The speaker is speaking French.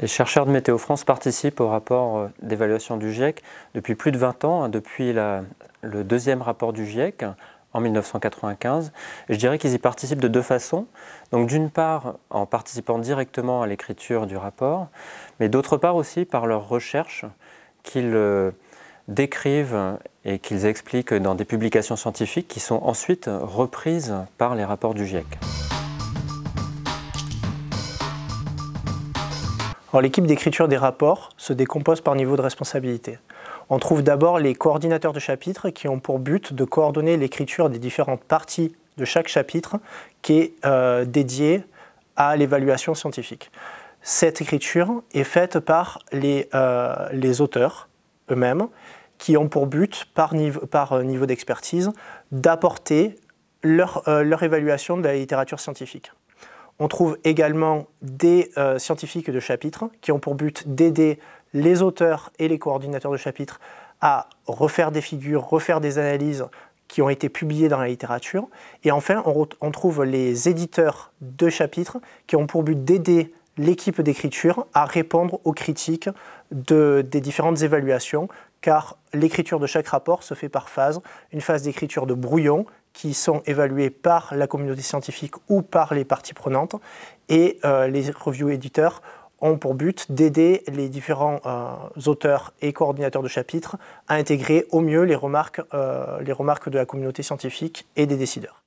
Les chercheurs de Météo France participent au rapport euh, d'évaluation du GIEC depuis plus de 20 ans, hein, depuis le deuxième rapport du GIEC en 1995. je dirais qu'ils y participent de deux façons. D'une part en participant directement à l'écriture du rapport, mais d'autre part aussi par leurs recherches qu'ils euh, décrivent et qu'ils expliquent dans des publications scientifiques qui sont ensuite reprises par les rapports du GIEC. L'équipe d'écriture des rapports se décompose par niveau de responsabilité. On trouve d'abord les coordinateurs de chapitres qui ont pour but de coordonner l'écriture des différentes parties de chaque chapitre qui est euh, dédié à l'évaluation scientifique. Cette écriture est faite par les, euh, auteurs eux-mêmes qui ont pour but, par euh, niveau d'expertise, d'apporter leur, leur évaluation de la littérature scientifique. On trouve également des euh, scientifiques de chapitre qui ont pour but d'aider les auteurs et les coordinateurs de chapitres à refaire des figures, refaire des analyses qui ont été publiées dans la littérature. Et enfin, on, trouve les éditeurs de chapitres qui ont pour but d'aider l'équipe d'écriture à répondre aux critiques des différentes évaluations, car l'écriture de chaque rapport se fait par phase. Une phase d'écriture de brouillon qui sont évalués par la communauté scientifique ou par les parties prenantes. Et euh, les review éditeurs ont pour but d'aider les différents euh, auteurs et coordinateurs de chapitres à intégrer au mieux les remarques, euh, les remarques de la communauté scientifique et des décideurs.